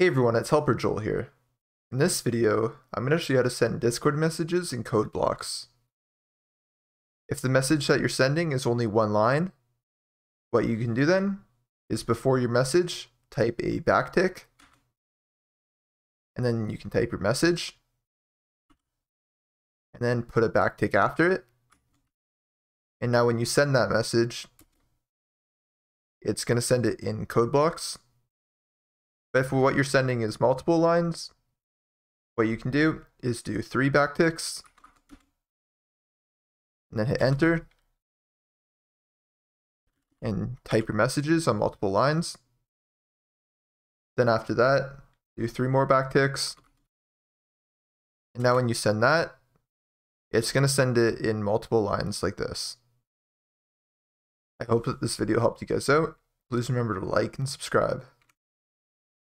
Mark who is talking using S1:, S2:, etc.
S1: Hey everyone, it's Helper Joel here. In this video, I'm going to show you how to send Discord messages in code blocks. If the message that you're sending is only one line, what you can do then is before your message, type a backtick, and then you can type your message, and then put a backtick after it. And now when you send that message, it's going to send it in code blocks if what you're sending is multiple lines, what you can do is do three backticks, and then hit enter, and type your messages on multiple lines. Then after that, do three more backticks. And now when you send that, it's going to send it in multiple lines like this. I hope that this video helped you guys out. Please remember to like and subscribe.